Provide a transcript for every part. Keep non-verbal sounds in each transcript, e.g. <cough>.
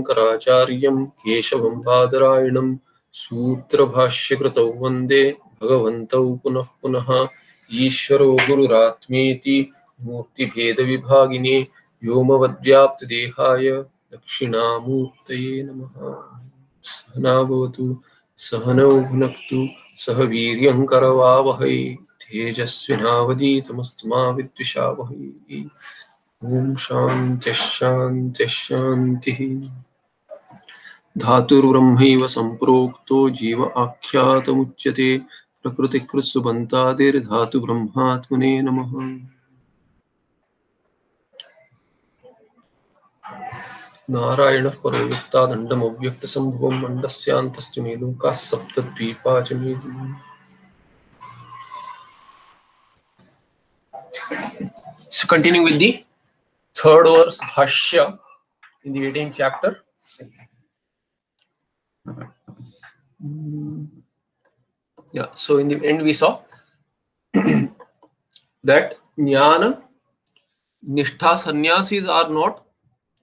शङ्कराचार्यं केशवं पादरायणं सूत्रभाष्यकृतौ वंदे भगवन्तौ पुनः पुनः ईश्वरो गुरुरात्मेति मूर्तिभेदविभागिने व्योमवद्व्याप्तदेहाय दक्षिणामूर्तये नमः। सहना भवतु सहनौ भुनक्तु, सह वीर्यङ्करवावहै, तेजस्विनावधीतमस्तु मा विद्विषावहै। ॐ शान्तिः शान्तिः शान्तिः। धातुर्ब्रह्मैव सम्प्रोक्तो जीव आख्यातमुच्यते। प्रकृतिकृत्सुबन्तादिर्धातुब्रह्मात्मने नमः। नारायणः परो युक्ता दण्डमव्यक्तसम्भवं मण्डस्यान्तस्तु मे लोकाः So, continuing with the third verse, Bhashya, in the 18th chapter. Mm, Yeah, so in the end we saw <clears throat> that jnana, nishtha, sannyasis are not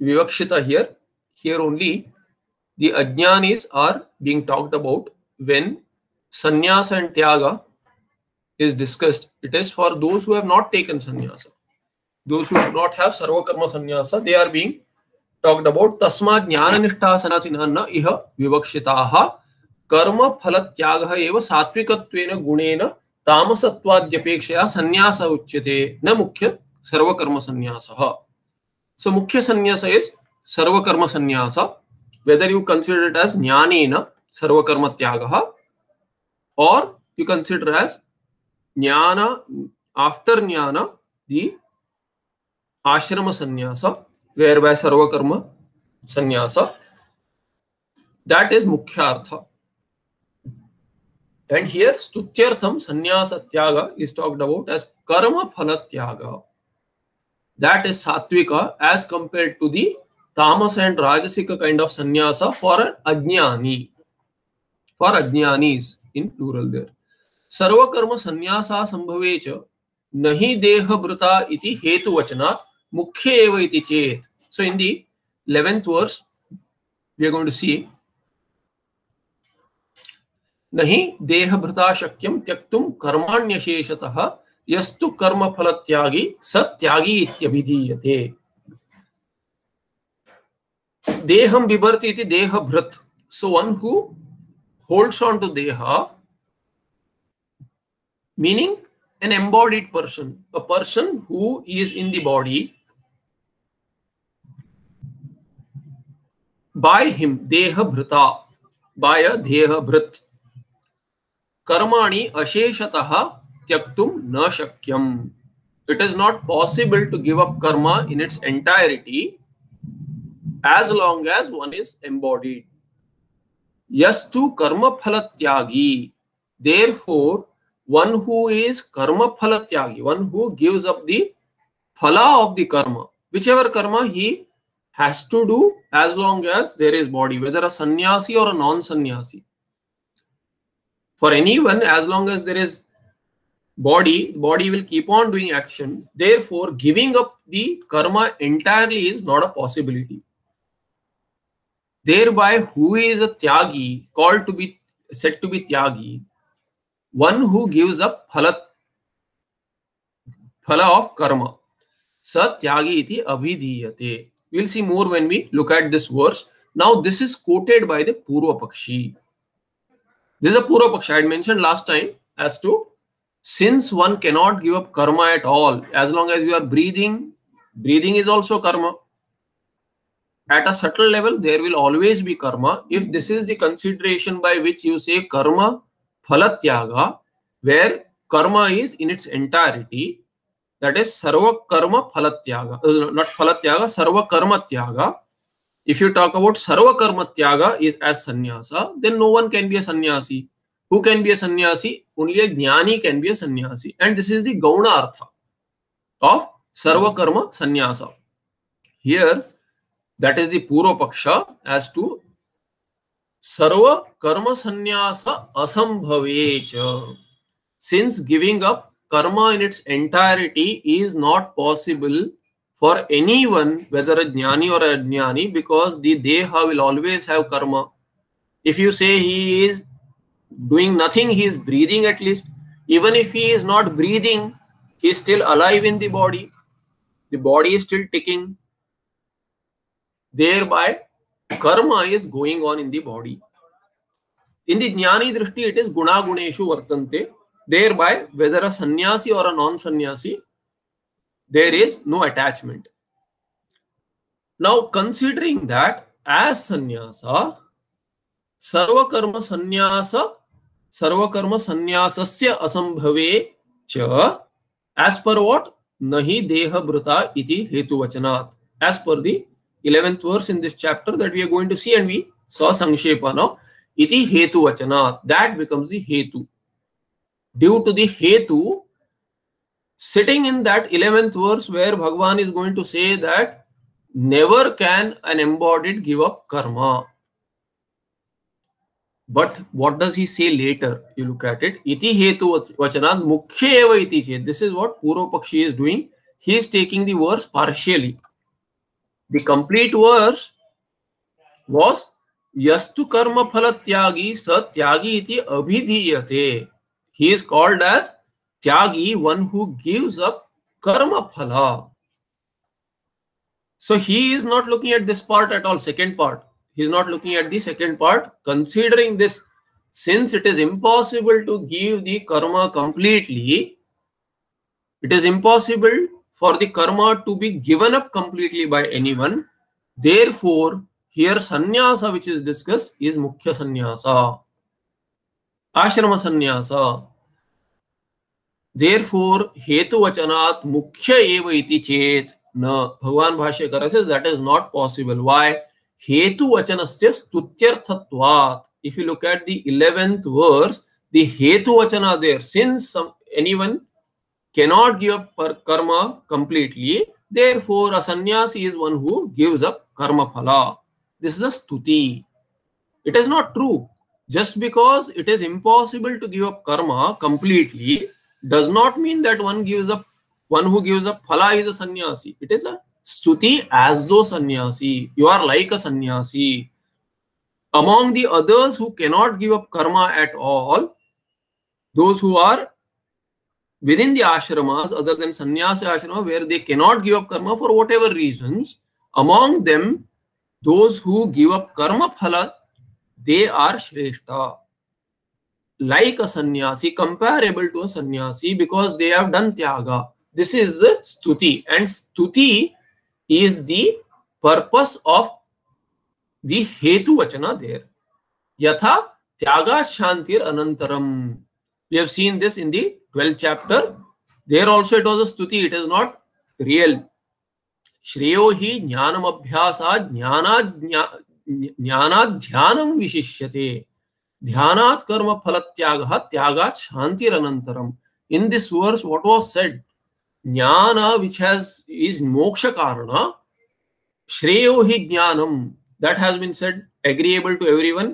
vivakshita here. Here only the ajnanis are being talked about when sannyasa and tyaga is discussed. It is for those who have not taken sannyasa. Those who do not have sarvakarma sannyasa, they are being talked about तस्मा ज्ञान निष्ठा सनासीन न इह विवक्षिता कर्म फल त्याग सात्विक गुणेन तामसत्वाद्यपेक्षया संन्यास उच्यते न मुख्य सर्वकर्म संन्यास सो मुख्य संन्यास इज़ सर्वकर्म संन्यास whether you consider it as ज्ञान सर्वकर्म त्याग और यू कंसिडर एज ज्ञान आफ्टर ज्ञान दी आश्रम संन्यासम वेयर बाय सर्वकर्म संन्यास। दैट इज़ मुख्य एंड हियर स्तुत्यर्थम संन्यास त्याग इज़ टॉक्ड अबाउट एज कर्म फल त्याग। दैट इज़ सात्विक एज कंपेयर टू दी तामस एंड राजसिक काइंड ऑफ़ संन्यास फॉर अज्ञानी। फॉर अज्ञानीज इन प्लूरल देयर सर्वकर्म संन्यासा संभवे च देह भृता इति हेतु वचनात् मुख्य एव इति चेत्। So in the 11th verse, we are going to see नहि देहभृता शक्यं त्यक्तुं कर्माण्यशेषतः यस्तु कर्मफलत्यागी स त्यागी इत्यभिधीयते देहं बिभर्ति इति देहभृत् so one who holds on to deha meaning an embodied person a person who is in the body by him deha bhrita by a deha bhrit कर्माणि अशेषतः त्यक्तुम न शक्यम it is not possible to give up karma in its entirety as long as one is embodied yastu karma phalatyagi therefore one who is karma phalatyagi one who gives up the phala of the karma whichever karma he has to do as long as there is body whether a sannyasi or a non sannyasi for anyone as long as there is body body will keep on doing action. Therefore giving up the karma entirely is not a possibility. Thereby who is a tyagi called to be said to be tyagi one who gives up phala phala of karma sa tyagi iti abhidhiyate we'll see more when we look at this verse now this is quoted by the purva pakshi this is a Purva Paksha. I had mentioned last time as to since one cannot give up karma at all, as long as you are breathing, breathing is also karma. At a subtle level, there will always be karma. If this is the consideration by which you say karma phalatyaga, where karma is in its entirety, that is sarva karma phalatyaga, uh, not phalatyaga, sarva karma tyaga if you talk about sarva karma tyaga is as sannyasa, then no one can be a sannyasi. Who can be a sannyasi? Only a jnani can be a sannyasi. And this is the gauna artha of sarva karma sannyasa. Here, that is the purva paksha as to sarva karma sannyasa asambhavecha. Since giving up karma in its entirety is not possible for anyone, whether a jnani or a jnani, because the deha will always have karma. If you say he is doing nothing, he is breathing at least. Even if he is not breathing, he is still alive in the body. The body is still ticking. Thereby, karma is going on in the body. In the jnani drishti, it is guna guneshu vartante. Thereby, whether a sannyasi or a non-sannyasi, there is no attachment. Now, considering that as sannyasa, sarvakarma sannyasa, sarva sarvakarma sannyasasya asambhave cha, as per what? Nahi deha bruta iti hetu vachanat. As per the 11th verse in this chapter that we are going to see and we saw sangshepa now. Iti hetu vachanat. That becomes the hetu. Due to the hetu, sitting in that 11th verse where Bhagwan is going to say that never can an embodied give up karma. But what does he say later? You look at it. Iti hetu vachanat mukhya eva iti chet. This is what Purva Pakshi is doing. He is taking the verse partially. The complete verse was yastu karma phala tyagi sa tyagi iti abhidhiyate. He is called as Tyagi, one who gives up karma phala. So he is not looking at this part at all, second part. He is not looking at the second part. Considering this, since it is impossible to give the karma completely, it is impossible for the karma to be given up completely by anyone. Therefore, here sannyasa which is discussed is mukhya sannyasa. आश्रम संन्यास हेतु हेतुवचना मुख्य एवं चेत न। Bhagavan Bhashyakara say that is not possible why hetuvachana say स्तुत्यर्थत्वात। If you look at the eleventh verse the hetuvachana there since anyone cannot give up पर karma completely therefore a sannyasi is one who gives up karma phala this is a stuti it is not true just because it is impossible to give up karma completely does not mean that one gives up one who gives up phala is a sannyasi. It is a stuti as though sannyasi. You are like a sannyasi. Among the others who cannot give up karma at all those who are within the ashramas other than sannyasi ashrama where they cannot give up karma for whatever reasons among them those who give up karma phala they are shrestha like a sannyasi, comparable to a sannyasi because they have done tyaga. This is stuti, and stuti is the purpose of the hetu vachana there. Yatha tyaga shantir anantaram. We have seen this in the 12th chapter. There also it was a stuti, it is not real. श्रेयो हि ज्ञानम अभ्यासा ज्ञाना ज्ञाध्यान विशिष्यते। ध्यानात् कर्म फल त्याग त्यागा शांतिरनंतरम in this verse what was said jnana which has is moksha karana श्रेयो हि ज्ञानम। That has been said agreeable to everyone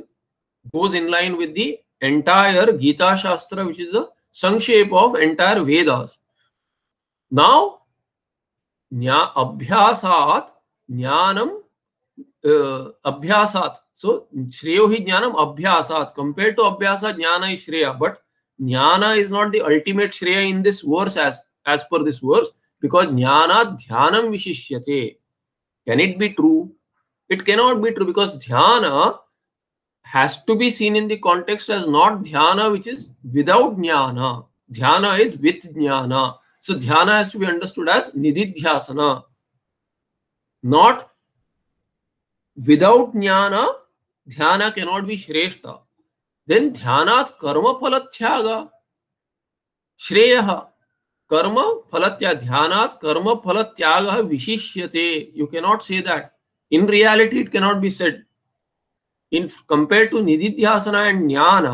goes in line with the entire Gita shastra which is sankshepa of entire Vedas now अभ्यासात ज्ञानम अभ्यासात्। सो श्रेयो हि ज्ञानम्, अभ्यासात्। Compare to अभ्यास, ज्ञान इस् श्रेय। बट् ज्ञान is not the ultimate shreya in this verse as per this verse because ज्ञानात् ध्यानं विशिष्यते। Can it be true it cannot be true because dhyana has to be seen in the context as dhyana which is without ज्ञान। ध्यान is with jnana. So dhyana has to be understood as nididhyasana not without jnana dhyana jnana not be shreshtha than dhyana karma phala त्याग श्रेय कर्म फल त्याग ध्यान कर्म फल त्याग विशिष्यते you cannot say that in reality it cannot be said in compare to nididhyasana and jnana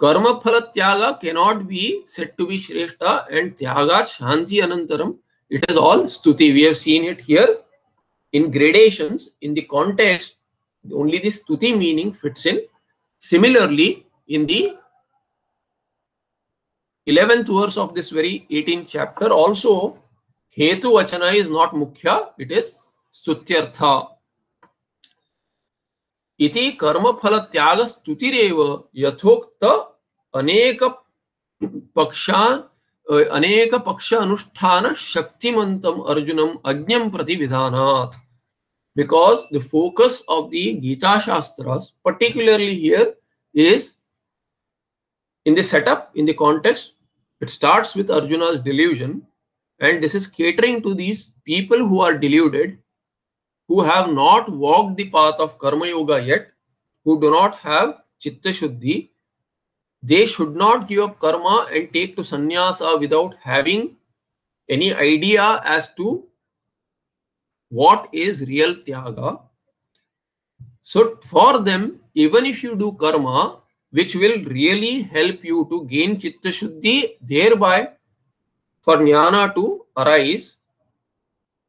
karma phala tyaga cannot be said to be shreshtha and tyaga shanti अनंतरम it is all stuti we have seen it here in gradations in the context only the stuti meaning fits in similarly in the 11th verse of this very 18th chapter also Hetu Vachana is not Mukhya, it is Stutyartha. इति कर्मफल त्याग स्तुतिरेव यथोक्त अनेक पक्षा अनेक पक्ष अनुष्ठान शक्तिमंतम अर्जुनम अज्ञम प्रति विधानात् because the focus of the Gita Shastras, particularly here, is in the setup, in the context, it starts with Arjuna's delusion, and this is catering to these people who are deluded, who have not walked the path of Karma Yoga yet, who do not have Chitta Shuddhi. They should not give up karma and take to sannyasa without having any idea as to what is real tyaga. So, for them, even if you do karma, which will really help you to gain chitta shuddhi, thereby for jnana to arise,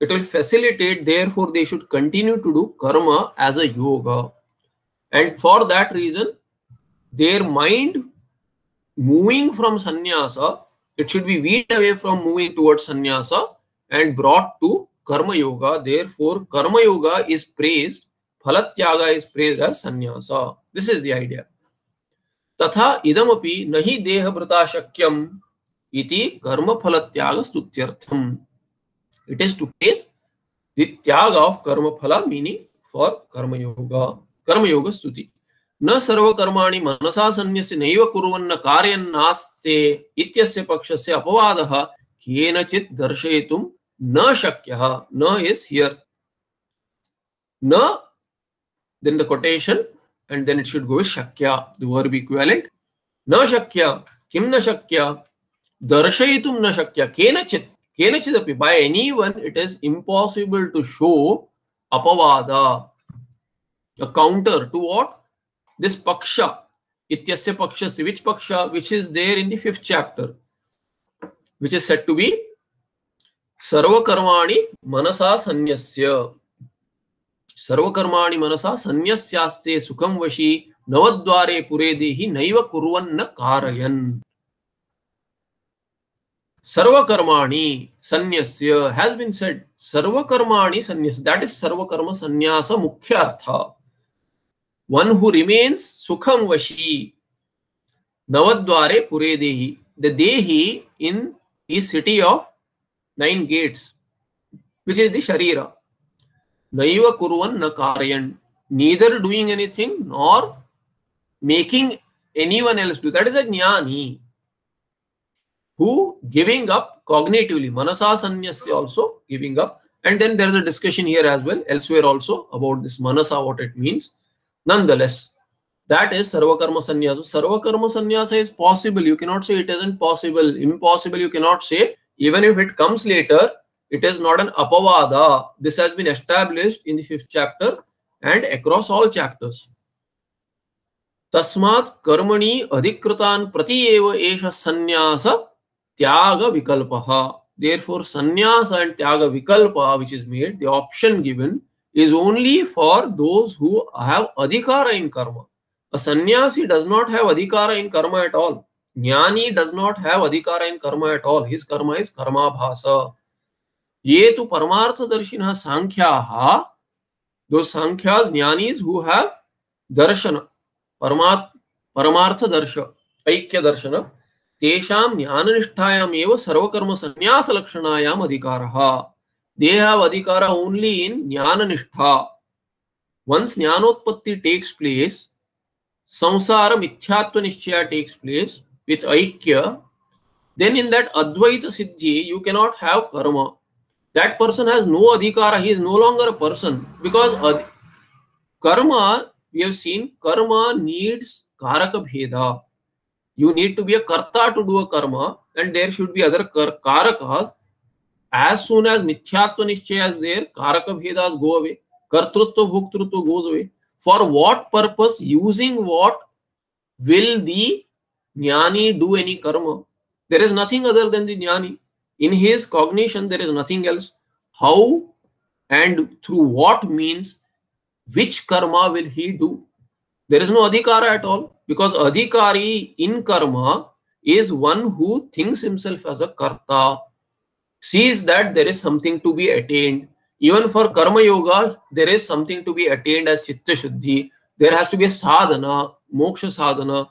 it will facilitate, therefore, they should continue to do karma as a yoga. And for that reason, their mind moving from sannyasa, it should be weaned away from moving towards sannyasa and brought to karma yoga. Therefore, karma yoga is praised, phalatyaga is praised as sannyasa. This is the idea. तथा इदमपि न हि देहभृता शक्यम इति कर्म फल त्याग स्तुत्यर्थम it is to praise the tyaga of karma phala meaning for कर्म योगा कर्म योग स्तुति न सर्वकर्माणि मनसा सन्न्यस्य नैव कुर्वन्न कार्यन्नास्ते इत्यस्य पक्षस्य अपवादः केनचित् दर्शयितुं Na shakya Na is here. Na, then the quotation, and then it should go with shakya, the verb equivalent. Na shakya. Kim na shakya. Darshayitum na shakya. Kenachit. Kenachidapi. By anyone, it is impossible to show apavada. A counter to what? This paksha. Ityasya pakshasi. Which paksha? Which is there in the fifth chapter. Which is said to be सर्वकर्माणि मनसा सन्यस्य सर्वकर्माणि मनसा सन्यस्यास्ते सुखम वशी नवद्वारे पुरे देहि नैव कुर्वन्न कारयन्। सर्वकर्माणि सन्यस्य has been said, सर्वकर्माणि सन्यस that is sarvakarma sannyasa mukhya artha. One who remains sukham vashi navadware pure dehi the dehi in the city of nine gates, which is the Sharira. Naiva Kurvan na Karyan, neither doing anything nor making anyone else do. That is a Jnani who giving up cognitively. Manasa Sanyasya also giving up. And then there is a discussion here as well, elsewhere also, about this Manasa, what it means. Nonetheless, that is Sarvakarma Sanyasa. Sarvakarma Sanyasa is possible. You cannot say it isn't possible. Impossible, you cannot say even if it comes later, it is not an apavada. This has been established in the fifth chapter and across all chapters. Tasmat karmani adhikratan prati eva esha sannyasa tyaga vikalpaha. Therefore, sannyasa and tyaga vikalpa, which is made, the option given is only for those who have adhikara in karma. A sannyasi does not have adhikara in karma at all. Jnani does not have adhikara in karma at all his karma is karmabhasa ये तो परमार्थ दर्शिन सांख्या दो Sankhya Giani's who have दर्शन परमा परमार्थ दर्श ऐक्य दर्शन तेषाम ज्ञान निष्ठायाम एव सर्वकर्म संन्यास लक्षणायाम अधिकार देह अधिकार ओनली इन ज्ञान निष्ठा once ज्ञानोत्पत्ति takes place samsara mithyatva nishchaya takes place with Aikya, then in that Advaita Siddhi, you cannot have karma. That person has no adhikara, he is no longer a person because ad- karma, we have seen, karma needs karaka bheda. You need to be a karta to do a karma, and there should be other kar- karakas. As soon as mithyatva nishchaya is there, karaka bhedas go away. Kartrutva bhuktrutva goes away. For what purpose, using what will the jnani do any karma? There is nothing other than the jnani. In his cognition, there is nothing else. How and through what means, which karma will he do? There is no adhikara at all because adhikari in karma is one who thinks himself as a karta. sees that there is something to be attained. Even for karma yoga, there is something to be attained as chitta shuddhi. There has to be a sadhana, moksha sadhana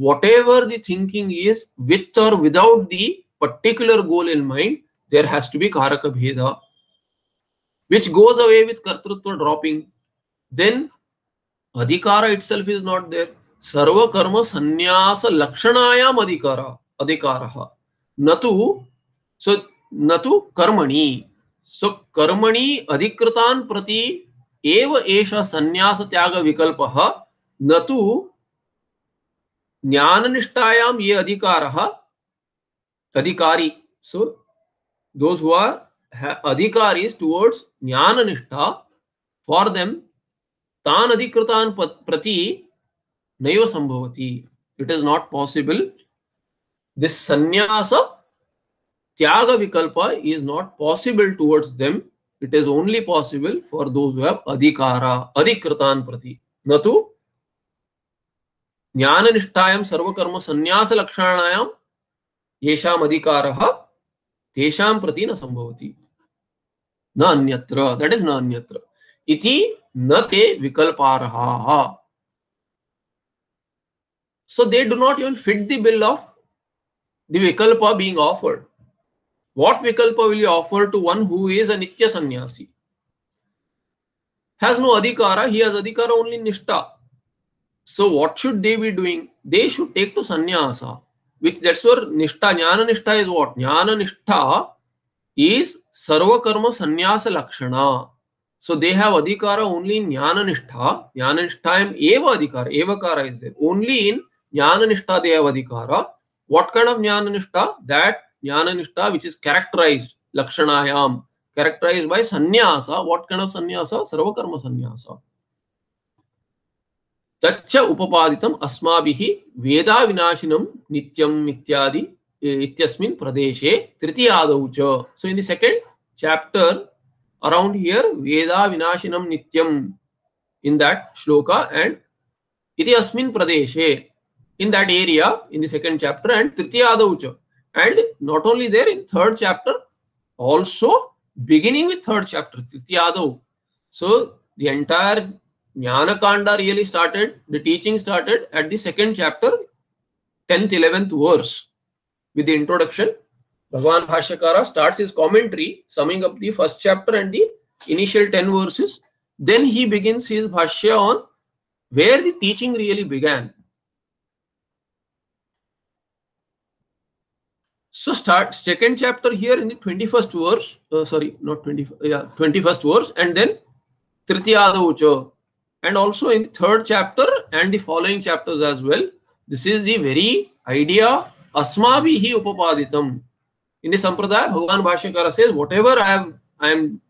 Whatever the thinking is, with or without the particular goal in mind, there has to be karaka bheda, which goes away with kartrutva dropping. Then adhikara itself is not there. Sarva karma sannyasa lakshanayam adhikara, adhikaraha. Natu, so natu karmani. So karmani adhikratan prati एव एष संन्यास त्याग विकल्पः न तु ज्ञान निष्ठायाम ये अधिकार, अधिकारी सो दो अधिकारी are ज्ञान निष्ठा फॉर देम तान अधिकृतान प्रति नैव संभवति it is not possible this sannyasa tyaga vikalpa is not possible towards them it is only possible for those who have adhikara अधिकृतान प्रति न तो ज्ञान निष्ठायां सर्वकर्म संन्यास लक्षणायां येषाम अधिकारः तेषां प्रति न संभवति न अन्यत्र दैट इज़ न अन्यत्र इति न ते विकल्पारः so they do not even fit the bill of the vikalpa being offered what vikalpa will you offer to one who is a nitya sannyasi has no adhikara he has adhikara only nishtha So what should they be doing? They should take to sannyasa. Which that's where Nishta, Jnana Nishta is what? Jnana Nishta is Sarva Karma Sannyasa Lakshana. So they have adhikara only in Jnana Nishtha. Jnana Nishtha eva adhikara. Evakara is there. Only in Jnana Nishtha they have adhikara. What kind of Jnana Nishtha? That Jnana which is characterized, Lakshanayam, characterized by sannyasa. What kind of sannyasa? Sarvakarma sannyasa. तच्च उपपादितम अस्माभिः वेदा विनाशिनं नित्यम् इत्यादि इत्यस्मिन् प्रदेशे तृतीयादौ च सो in the second chapter around here veda vinashinam nityam in that shloka and iti asmin pradeshe in that area in the second chapter and tritiyadau cha and not only there in third chapter, also beginning with third chapter, Tityadav. So the entire Jnana Kanda really started, the teaching started at the second chapter, 10th, 11th verse. With the introduction, Bhagavan Bhashyakara starts his commentary, summing up the first chapter and the initial 10 verses. Then he begins his Bhashya on where the teaching really began. So start second chapter here in the 21st verse, uh, sorry, not 20, yeah, 21st verse, and then Tritiyada and also in the third chapter and the following chapters as well. This is the very idea asmabihi upapaditam. In the sampradaya, Bhagavan Bhashyakara says, whatever I am, I am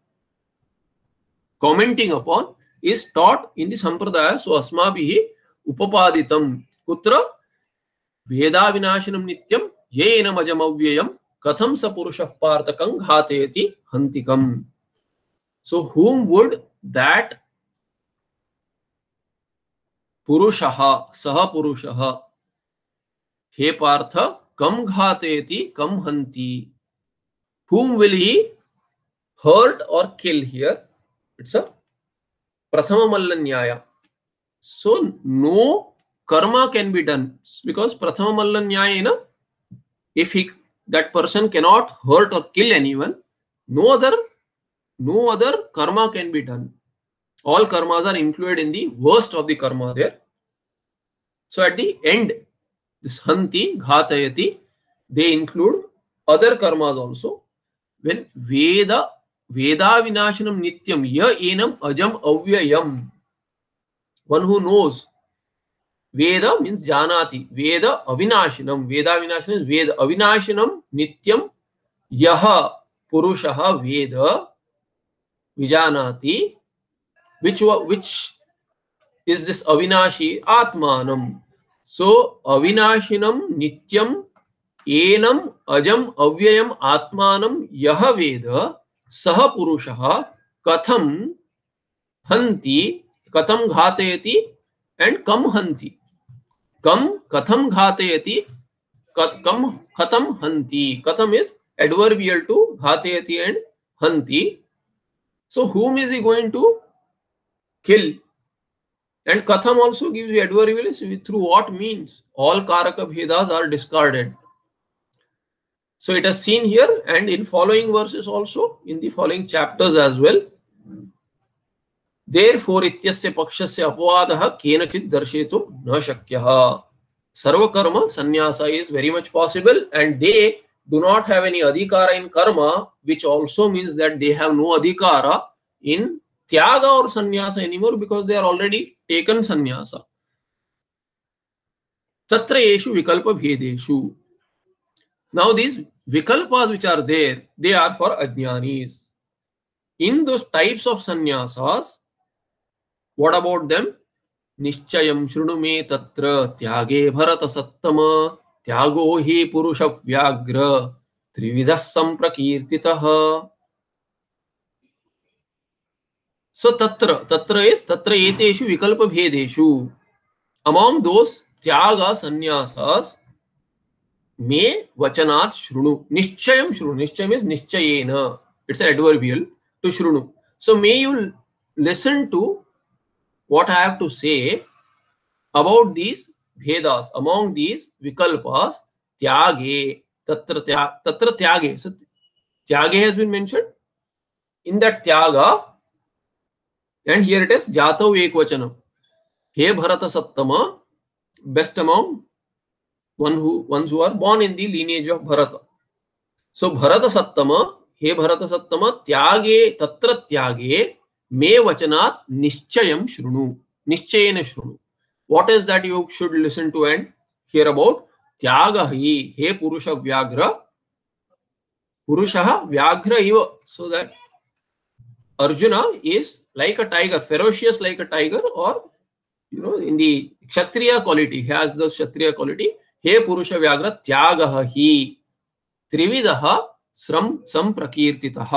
commenting upon is taught in the sampradaya. So asmabihi upapaditam. Kutra Veda Vinashanam Nityam Yenam Ajamavyyayam Katham Sapurushaf Partakam Ghateti Hantikam. So whom would that पुरुष सह पुरुष। हे पार्थ, कम घातेती, कम हंती। हुम will he hurt or kill here it's a prathama malla nyaya so no karma can be done because prathama malla nyaya ना if he that person cannot hurt or kill any no other no other karma can be done all karmas are included in the worst of the karma there so at the end this hanti ghatayati they include other karmas also when veda veda vinashanam nityam ya enam ajam avyayam one who knows Veda means janati. Veda avinashinam. Veda avinashinam is Veda avinashinam nityam yaha purushaha Veda vijanati Which which is this avinashi atmanam. So avinashinam nityam enam ajam avyayam atmanam yaha Veda सह पुरुषः कथम हंति कथम घातयति and come हंति कम कथम घातयति कम कथम हंति कथम is adverbial to ghatayati and hanti. So whom is he going to kill? And Katham also gives you adverbial through what means. All Karaka Bhedas are discarded. So it is seen here and in following verses also, in the following chapters as well. Therefore, ityasya pakshasya apvadaha kenachit darshetum na shakyaha. Sarvakarma sannyasa is very much possible and they do not have any adhikara in karma, which also means that they have no adhikara in tyaga or sannyasa anymore because they are already taken sannyasa. Tatra yeshu vikalpa bhedeshu. Now these vikalpas which are there, they are for ajnanis. In those types of sannyasas, what about them? निश्चयं शृणु मे तत्र त्यागे भरत सत्तम त्यागो हि पुरुष व्याघ्र त्रिविधः संप्रकीर्तितः सो तत्र तत्र इज तत्र एतेषु विकल्प भेदेषु अमॉन्ग दोस त्याग संन्यासस मे वचनात् शृणु निश्चयं शृणु निश्चय मीन्स निश्चयेन इट्स एडवर्बियल टू शृणु so may you listen to what I have to say about these Vedas, among these Vikalpas, Tyage, Tatra, tatra Tyage. So Tyage has been mentioned. In that Tyaga, And here it is Jatav Ekvachanam. He Bharata Sattama, best among one who ones who are born in the lineage of Bharata. So Bharata Sattama, He Bharata Sattama, Tyage Tatra Tyage, Me Vachanat Nischayam Shrunu. Nischayena Shrunu. What is that you should listen to and hear about? Tyaga He, He Purusha Vyagra. Purusha Vyagra Iva. So that Arjuna is like a tiger ferocious like a tiger or you know in the kshatriya quality he has the kshatriya quality हे पुरुष व्याघ्र त्यागः ही त्रिविधः श्रम संप्रकीर्तितः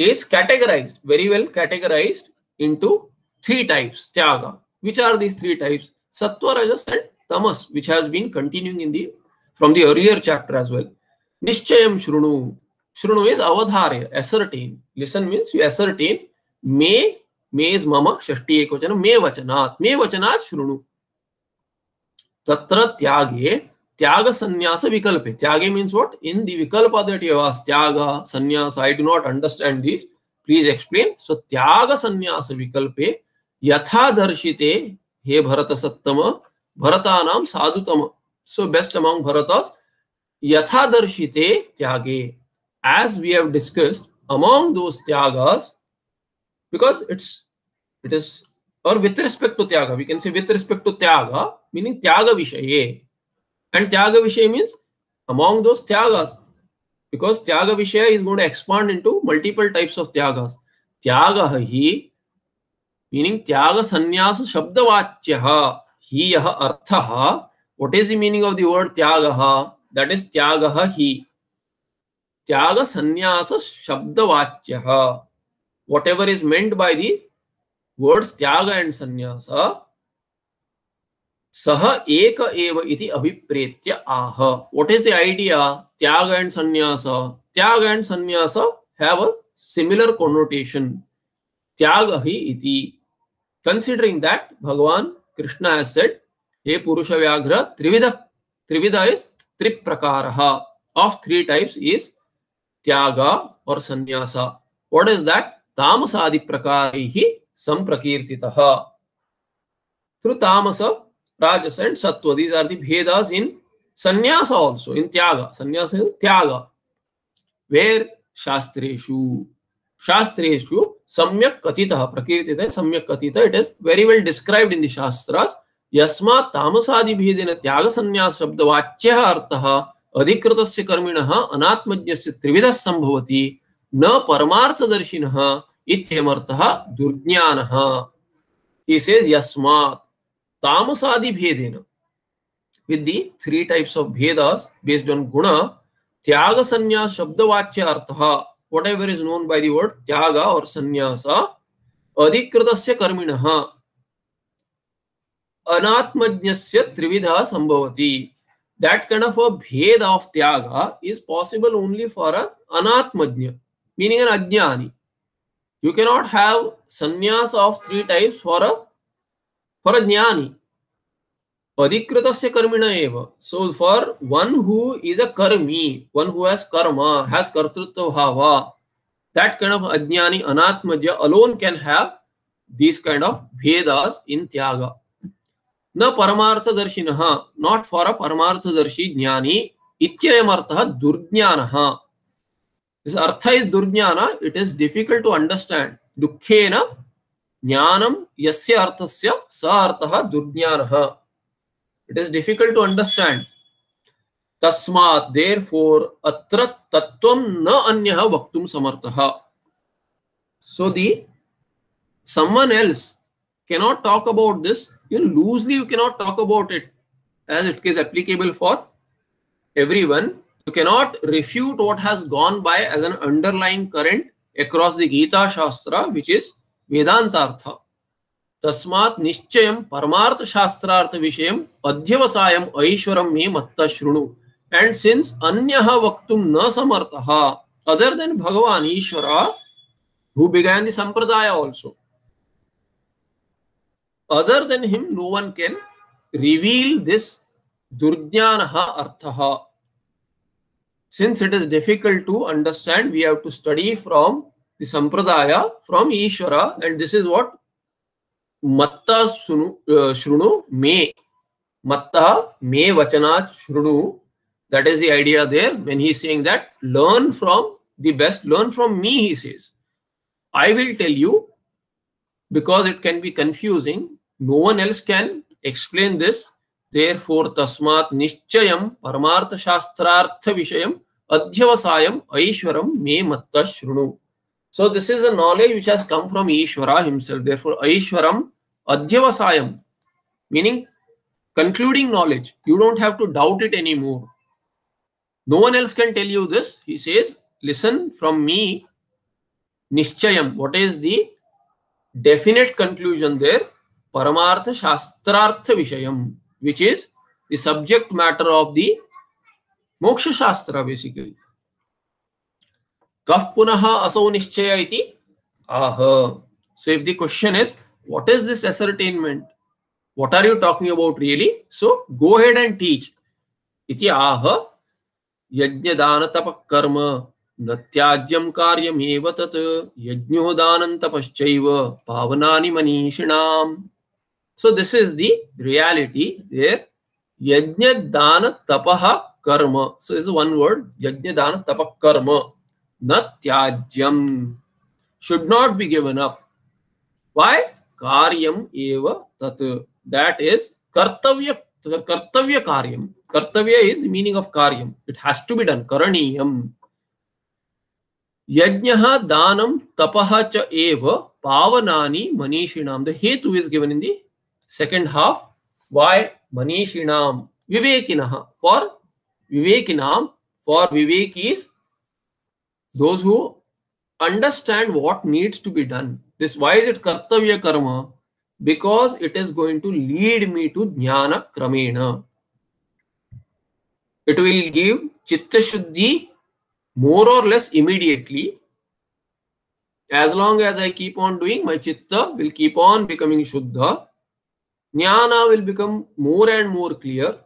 is categorized, very well categorized into three types, Tyaga. Which are these three types? Sattva, Rajas and Tamas, which has been continuing in the from the earlier chapter as well. Nishchayam Shrunu. Shruno means avadharya, ascertain. Listen means you ascertain. May, may is mama, shashti ekvachana, may vachanat. May vachanat shrunu. Tatra tyage, tyaga sannyasa vikalpe. Tyage means what? In the vikalpa that you have asked, tyaga, sannyasa, I do not understand these. Please explain. So tyaga sannyasa vikalpe, yathadarshite, he bharata sattama, bharatanam sadhutama. So best among bharatas, यथादर्शिते त्यागे as we have discussed among those tyagas because it's it is or with respect to tyaga we can say with respect to tyaga meaning tyaga vishaye And Tyaga Vishaya means among those Tyagas, because Tyaga Vishaya is going to expand into multiple types of Tyagas. Tyaga hi, meaning Tyaga Sanyasa Shabdavachyaha, hi yaha arthaha. What is the meaning of the word tyaga That is tyaga hi. Tyaga Sanyasa Shabdavachyaha. Whatever is meant by the words Tyaga and Sanyasa सह एक एव इति अभिप्रेत्य आह। What is the idea tyaga and sannyasa. Tyaga and संन्यास have a similar connotation त्याग ही इति। Considering that भगवान Krishna has said hey purusha vyaghra trividha trividha is triprakara. Of three types is त्याग और संन्यास व्हाट इज दैट तामसादि प्रकार ही संप्रकीर्तितः through तामस rajas and sattva. These are the Vedas in sannyasa also, in tyaga. Sannyasa is tyaga. Where shastreshu, shastreshu samyak katita, prakirtita, samyak katita, it is very well described in the shastras. यस्मात् तामसादिभेदेन त्याग संन्यास शब्द वाच्य अर्थः अधिकृत कर्मिण अनात्मज्ञ त्रिविध संभवती न परमार्थदर्शिन इतमर्थ दुर्ज्ञान। यस्मात्मसादि भेदेन with the three types of bheda based on guna tyaga sannyasa शब्दवाच्य artha whatever is known by the word tyaga or sannyasa अधिकृत कर्मिण अनात्मज्ञ त्रिविध संभवती that kind of a bhed of tyaga is possible only for an anatmajna, meaning an ajnani. You cannot have sannyas of three types for a for a jnani. Adhikritasya karmina eva. So for one who is a karmi, one who has karma, has kartrutva bhava, that kind of ajnani anatmaja alone can have these kind of bhedas in tyaga. न परमार्थदर्शिन not for a परमार्थदर्शी ज्ञानी, इत्ययमर्थः दुर्ज्ञानः. This artha is durjnana it is difficult to understand दुःखेन ज्ञानं, यस्य अर्थस्य, स अर्थः दुर्ज्ञानः. It is difficult to understand तस्मात् देर्फोर् अत्र तत्त्वं न अन्यः वक्तुं समर्थः. So the someone else cannot talk about this you know, loosely you cannot talk about it as it is applicable for everyone. You cannot refute what has gone by as an underlying current across the Gita Shastra, which is Vedantartha. तस्मात् निश्चयं परमार्थ शास्त्रार्थ विषयम अध्यवसायम ऐश्वरम मे मत्त शृणु and since अन्यः वक्तुम न समर्थः other than Bhagavan Ishvara who began the sampradaya also other than him, no one can reveal this Durjnanaha Arthaha. Since it is difficult to understand, we have to study from the Sampradaya, from Ishvara, and this is what Matta uh, Shrunu Me. Matta Me Vachana Shrunu. That is the idea there when he's saying that learn from the best, learn from me, he says. I will tell you because it can be confusing no one else can explain this. Therefore, tasmat nischayam paramartha shastrartha vishayam adhyavasayam aishwaram me matta shrunu. So this is a knowledge which has come from Ishvara himself. Therefore, Aishwaram adhyavasayam, meaning concluding knowledge. You don't have to doubt it anymore. No one else can tell you this. He says, listen from me, nischayam. What is the definite conclusion there? Paramartha shastrartha vishaya which is the subject matter of the moksha shastra basically कफ पुनः असौ निश्चय आह so if the question is what is this ascertainment what are you talking about really so go ahead and teach इति आह यज्ञ दान तप कर्म न त्याज्यम कार्यमेव तत् यज्ञो दानं तपश्चैव पावनानि मनीषिणाम्। So this is the reality there. Yajna dana tapaha karma. So this is one word. Yajna dana tapaha karma. Natyajyam. Should not be given up. Why? Karyam eva tat. That is kartavya kartavya karyam. Kartavya is the meaning of karyam. It has to be done. Karaniyam. Yajnaha danam tapaha cha eva pavanani manishinam. The hetu is given in the second half why manishinam vivekinah for vivekinam for vivek is those who understand what needs to be done. This why is it kartavya karma? Because it is going to lead me to jnana kramena. It will give chitta shuddhi more or less immediately. As long as i keep on doing my chitta will keep on becoming shuddha jnana will become more and more clear.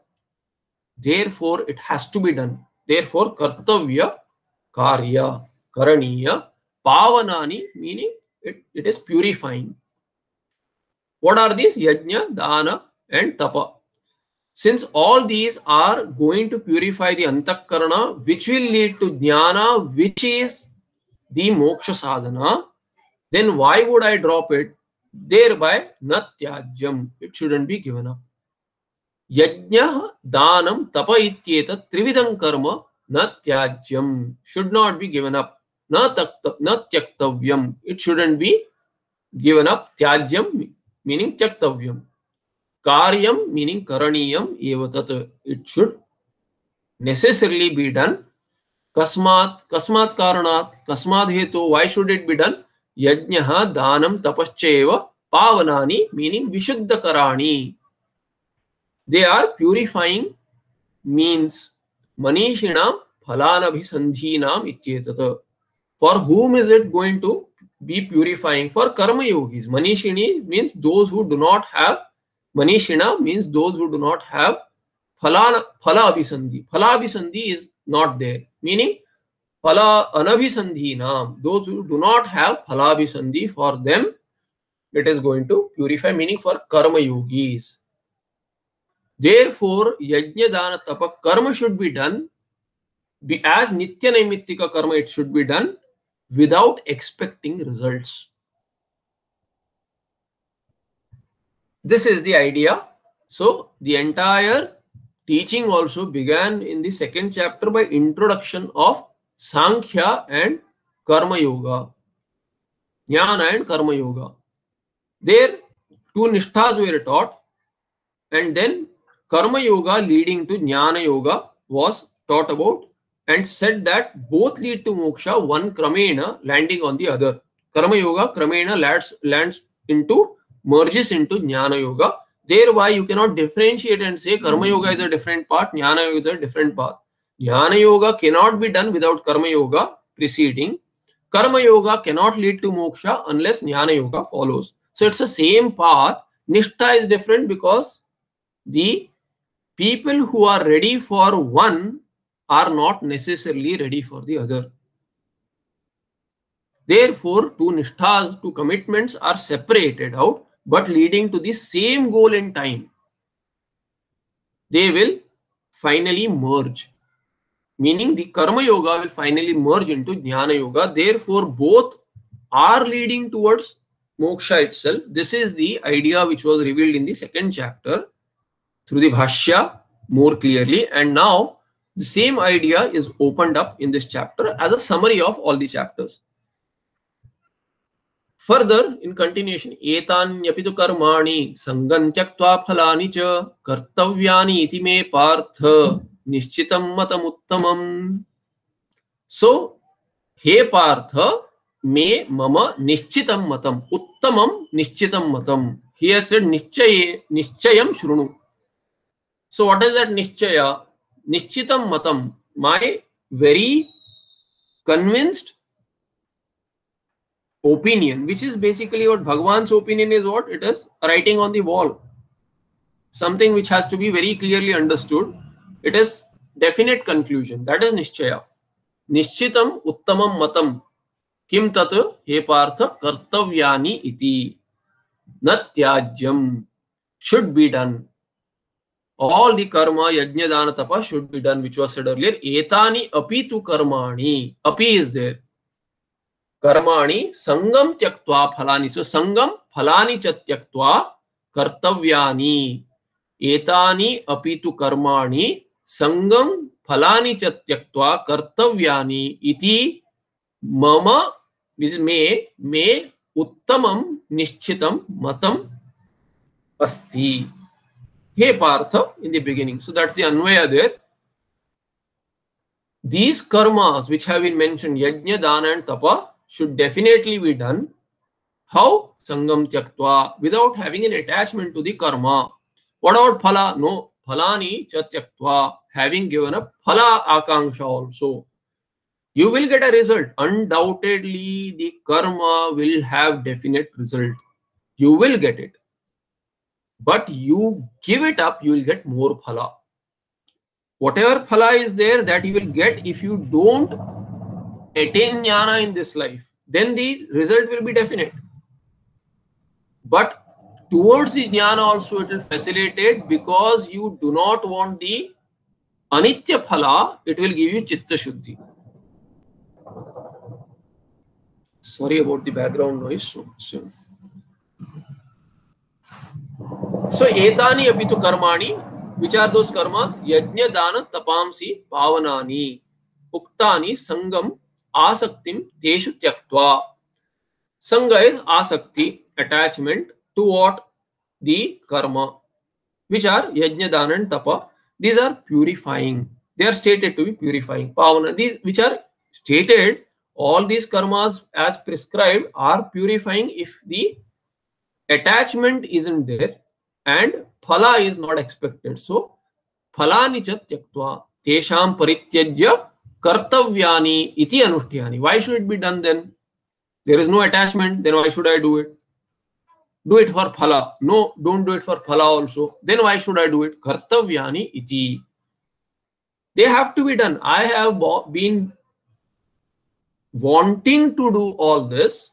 Therefore, it has to be done. Therefore, kartavya, karya, karaniya, pavanani, meaning it, it is purifying. What are these? Yajna, dana, and tapa. Since all these are going to purify the antakarana, which will lead to jnana, which is the moksha sadhana, then why would I drop it? Thereby natyajyam it shouldn't be given up yajna danam tapa ityeta trividam karma natyajyam should not be given up natyaktavyam it shouldn't be given up tyajyam meaning tyaktavyam karyam meaning karaniyam evatat it should necessarily be done kasmat kasmat karanat kasmat hetu why should it be done यज्ञ दान तपश्चैव पावनानी meaning विशुद्धक they are purifying means मनीषिणाम फलानभिसंधीनाम for whom is it going to be purifying for karma yogis मनीषिणी mean those who do not have मनीषिणा means those who do not have फलान फलाभिसंधि फलाभिसंधि is not there meaning Phala Anabhisandhinam. Those who do not have Phala Abhisandhi, for them, it is going to purify, meaning for Karma Yogis. Therefore, Yajna Dana Tapa Karma should be done be as Nitya Naimittika Karma, it should be done without expecting results. This is the idea. So, the entire teaching also began in the second chapter by introduction of Sankhya and Karma Yoga. Jnana and Karma Yoga. There, two nishthas were taught, and then Karma Yoga leading to Jnana Yoga was taught about and said that both lead to moksha, one kramena landing on the other. Karma Yoga, kramena lands, lands into, merges into Jnana Yoga. Thereby, you cannot differentiate and say Karma Yoga is a different path, Jnana Yoga is a different path. Jnana Yoga cannot be done without Karma Yoga preceding. Karma Yoga cannot lead to moksha unless Jnana Yoga follows. So it's the same path. Nishtha is different because the people who are ready for one are not necessarily ready for the other. Therefore, two nishthas, two commitments are separated out but leading to the same goal in time. They will finally merge. Meaning the Karma Yoga will finally merge into Jnana Yoga. Therefore, both are leading towards moksha itself. This is the idea which was revealed in the second chapter through the Bhashya more clearly. And now the same idea is opened up in this chapter as a summary of all the chapters. Further, in continuation, etanyapitu karmani sangam phalani cha kartavyani iti me partha निश्चित मत उत्तम सो, हे पार्थ, मे मम निश्चित मतम। उत्तम निश्चित मत निश्चय निश्चय शुणु। सो वॉट इज़ दैट निश्चय? निश्चित मतम। My very convinced opinion which is basically what Bhagavan opinion is what it is writing on the wall something which has to be very clearly understood it is definite conclusion that is निश्चय निश्चित उत्तम मतम किम तत् हे पार्थ इति न त्याज्यम should be done all the karma yajna dana tapa should be done which was earlier एतानि अपि तु कर्माणि अपि इज़ देयर कर्माणि संगम त्यक्त्वा फला सो संगम फलानि च त्यक्त्वा कर्तव्यानि एतानि अपि संगम फलानी त्यक्वा कर्तव्यानी मम मे मे उत्तम निश्चित मतम अस्ति। हे Partha in the beginning so that's anvaya there these karmas which have yajna dana and tapa should definitely be done how संगम त्यक्त्वा without having an attachment to the karma what about phala no Phalani Chatyaktva, having given a Phala Akanksha also. You will get a result. Undoubtedly, the karma will have definite result. You will get it but you give it up, you will get more phala. Whatever phala is there that you will get if you don't attain jnana in this life, then the result will be definite. But towards the jnana also it will facilitate because you do not want the anitya phala, it will give you chitta shuddhi. Sorry about the background noise. So, so. So etani apitu karmani, which are those karmas? Yajna dana tapamsi pavanani. Uktani sangam asaktim teshu tyaktva. Sangha is asakti, attachment to what? The karma, which are yajna dana and tapa. These are purifying. They are stated to be purifying. Pavana, these which are stated, all these karmas as prescribed are purifying if the attachment isn't there and phala is not expected. So फलानि च त्यक्त्वा तेषां परित्यज्य कर्तव्यानि इति अनुष्ठ्यानि why should it be done then there is no attachment then why should i do it do it for phala. No don't do it for phala also. Then why should i do it? Kartavyani iti. They have to be done. I have been wanting to do all this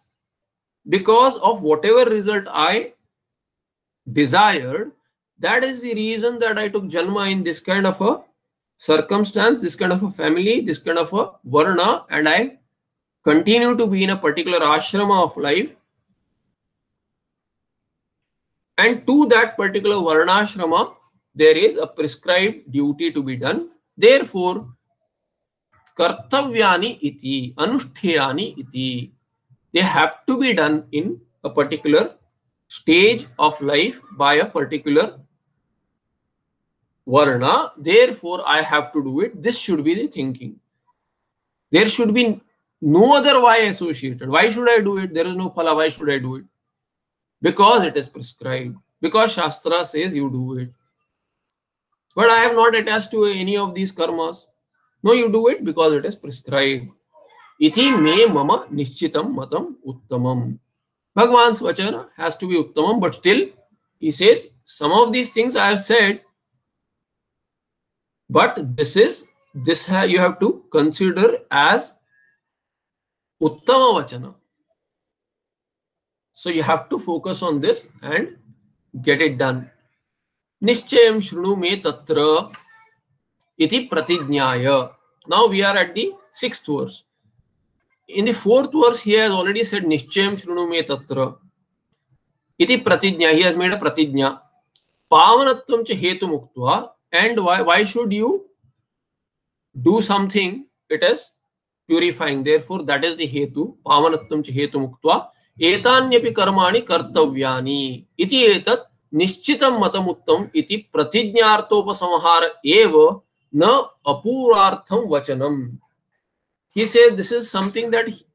because of whatever result i desired. That is the reason that i took janma in this kind of a circumstance this kind of a family this kind of a varna and i continue to be in a particular ashrama of life and to that particular varnashrama there is a prescribed duty to be done. Therefore kartavyani iti anushthyani iti they have to be done in a particular stage of life by a particular varna. Therefore i have to do it. This should be the thinking. There should be no other why associated. Why should i do it? There is no phala. Why should i do it because it is prescribed. Because shastra says you do it. But i have not attached to any of these karmas. No you do it because it is prescribed. Iti me mama nishchitam matam uttamam. Bhagwan's vachana has to be uttamam but still he says some of these things i have said but this is this ha you have to consider as uttama vachana so you have to focus on this and get it done. Nischayam shrunu me tatra iti pratignyaya. Now we are at the sixth verse. In the fourth verse, he has already said Nischayam shrunu me tatra iti pratignya. He has made a pratignya. Pavanatvam cha hetu muktva. And why, why should you do something? It is purifying. Therefore, that is the hetu. Pavanatvam cha hetu muktva. एतान्यपि कर्माणि कर्तव्यानि इति एतत् निश्चितं मतमुक्तम् इति प्रतिज्ञार्थोपसंहार एव न अपूर्वार्थं वचनम् he said this is something that he,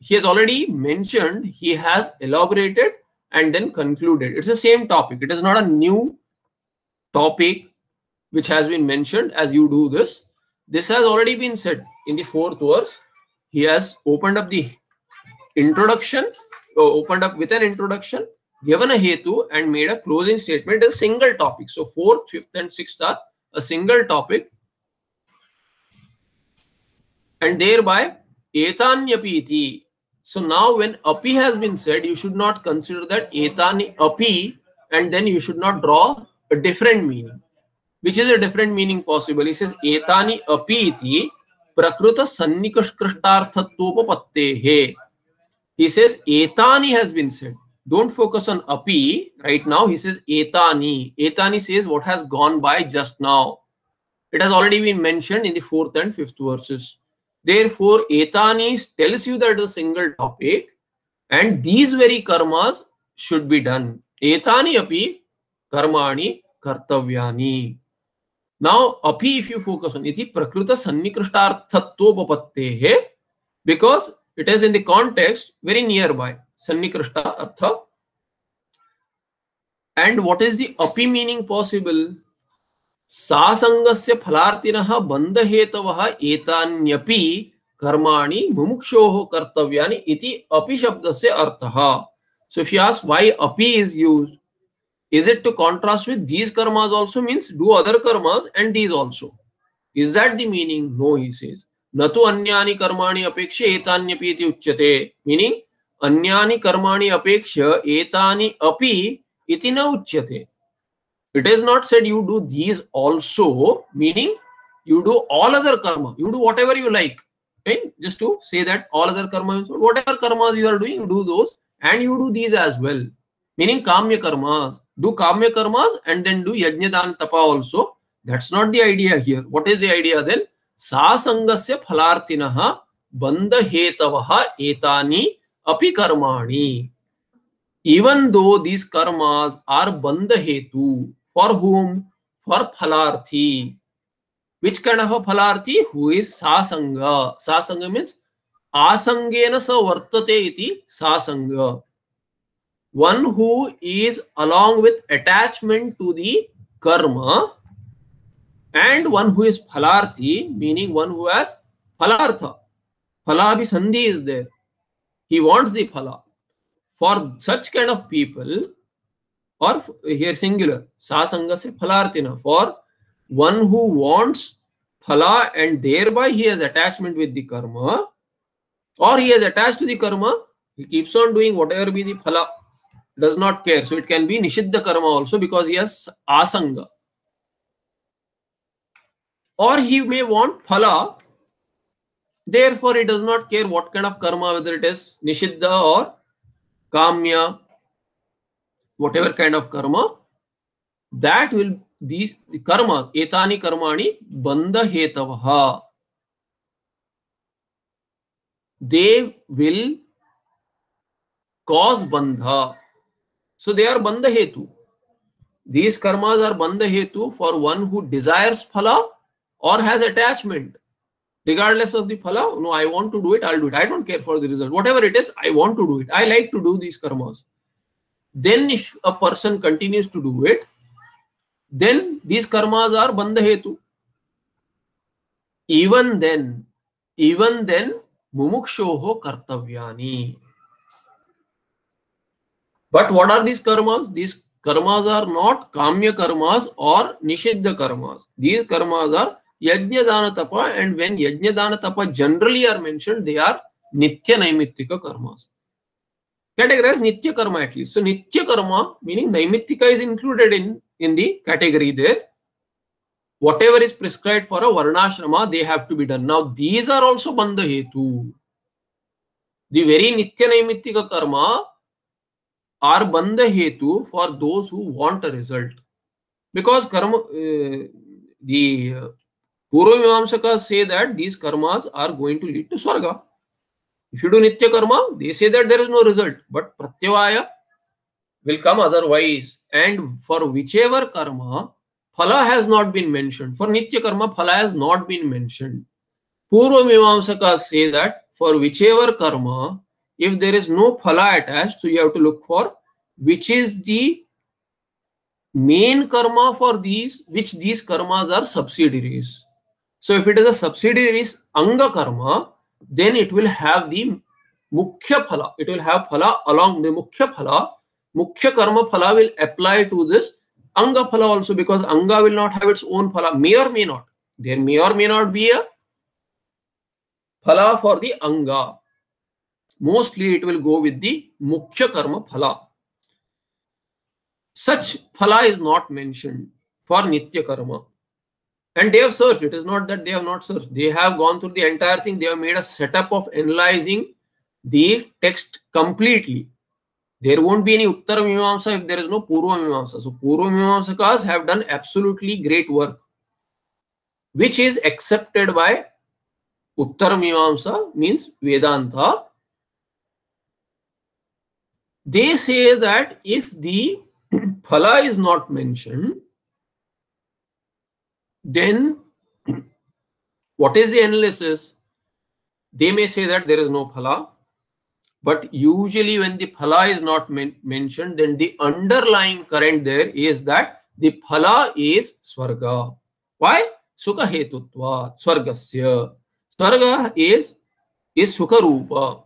he has already mentioned he has elaborated and then concluded it's the same topic it is not a new topic which has been mentioned as you do this this has already been said in the fourth verse he has opened up the introduction uh, opened up with an introduction given a hetu and made a closing statement a single topic so fourth fifth and sixth are a single topic and thereby etanyapi iti so now when api has been said you should not consider that etani api and then you should not draw a different meaning which is a different meaning possible he says etani api iti prakruta sannikushkrishtarthatvopapatte he says etani has been said. Don't focus on api right now. He says etani. Etani says what has gone by just now. It has already been mentioned in the fourth and fifth verses. Therefore etani tells you that a single topic and these very karmas should be done. Etani api karmani kartavyani. Now api if you focus on iti prakruta sannikrishtarthatvopapatte because it is in the context very nearby sannikrishta artha and what is the api meaning possible सासंगस्य फलार्थिनः बन्धहेतवः एतान्यपि कर्माणि मुमुक्षोः कर्तव्यानि इति अपि शब्दस्य अर्थः so if you ask why api is used is it to contrast with these karmas also means do other karmas and these also is that the meaning no he says न तो अन्या कर्मा अपेक्ष्यप्यति उच्यते। Meaning अन्या कर्मा अपेक्ष अपी न उच्यते। It is not said you do these also meaning you do all other कर्म you do whatever you like just to say that all other कर्म whatever कर्म you are doing do though and you do these as well meaning काम्य karmas do काम्य karmas and then do yajna dana tapa also that's not the idea here what is the idea then सासंगस्य बंद हेतव एतानी अपि कर्माणी। Even though this karmas are बंद हेतु for whom for phalarthi which kind of a phalarthi who is sasanga sasanga means आसंगेन स वर्तते इति sasanga one who is along with attachment to the karma and one who is phalarthi, meaning one who has phalartha. Phala sandhi is there. He wants the phala. For such kind of people, or here singular, sasanga se phalarthina, for one who wants phala and thereby he has attachment with the karma, or he has attached to the karma, he keeps on doing whatever be the phala, does not care. So it can be nishiddha karma also because he has asanga. Or he may want phala, therefore he does not care what kind of karma, whether it is nishiddha or kamya, whatever kind of karma, that will these karma, etani karmani bandha hetavaha. They will cause bandha. So they are bandha hetu. These karmas are bandha hetu for one who desires phala or has attachment. Regardless of the phala, no, I want to do it, I'll do it. I don't care for the result. Whatever it is, I want to do it. I like to do these karmas. Then if a person continues to do it, then these karmas are bandha hetu. Even then, even then, mumukshoho kartavyani. But what are these karmas? These karmas are not kamya karmas or nishiddha karmas. These karmas are yajna dana tapa and when yajna dana tapa generally are mentioned, they are nitya naimittika karmas. Categorize nitya karma at least. So nitya karma meaning naimittika is included in, in the category there. Whatever is prescribed for a varnashrama, they have to be done. Now these are also bandha. The very nitya naimittika karma are bandha for those who want a result. Because karma, uh, the Purva say that these karmas are going to lead to Swarga. If you do Nitya karma, they say that there is no result. But Pratyavaya will come otherwise. And for whichever karma, Phala has not been mentioned. For Nitya karma, Phala has not been mentioned. Purva say that for whichever karma, if there is no phala attached, so you have to look for which is the main karma for these, which these karmas are subsidiaries. So if it is a subsidiaries anga karma, then it will have the mukhya phala. It will have phala along the mukhya phala. Mukhya karma phala will apply to this anga phala also because anga will not have its own phala, may or may not. There may or may not be a phala for the anga mostly it will go with the mukhya karma phala. Such phala is not mentioned for nitya karma. And they have searched. It is not that they have not searched. They have gone through the entire thing. They have made a setup of analyzing the text completely. There won't be any Uttara Mimamsa if there is no Purva Mimamsa. So Purva Mimamsakas have done absolutely great work, which is accepted by Uttara Mimamsa means Vedanta they say that if the <clears throat> phala is not mentioned, then what is the analysis? They may say that there is no phala, but usually when the phala is not men mentioned, then the underlying current there is that the phala is swarga. Why? Sukha hetutva, swargasya. Swarga is, is sukha rupa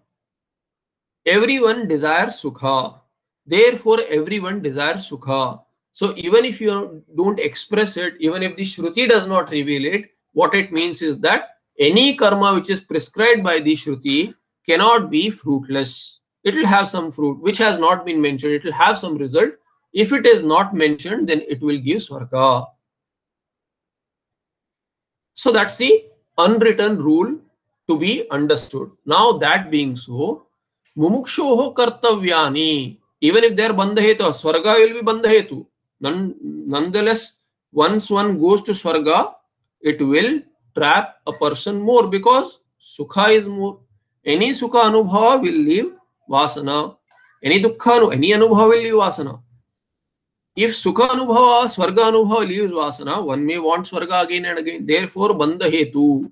everyone desires sukha therefore everyone desires sukha so even if you don't express it even if the shruti does not reveal it what it means is that any karma which is prescribed by the shruti cannot be fruitless. It will have some fruit which has not been mentioned. It will have some result. If it is not mentioned then it will give swarga. So that's the unwritten rule to be understood. Now that being so mumukshoho kartavyani. Even if they are bandhahetu, swarga will be bandhahetu. Nonetheless, once one goes to swarga, it will trap a person more because sukha is more. Any sukha anubhava will leave vasana. Any dukkha, any anubhava will leave vasana. If sukha anubhava, swarga anubhava leaves vasana, one may want swarga again and again. Therefore, bandha hetu.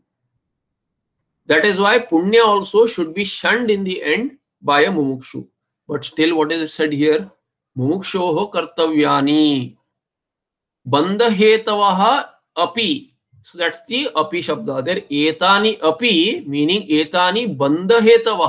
That is why punya also should be shunned in the end by a mumukshu. But still, what is said here? मुमुक्षो कर्तव्या बंधहेतव अपि that's दि अपि शब्द एतानि meaning एतानि बंधहेतव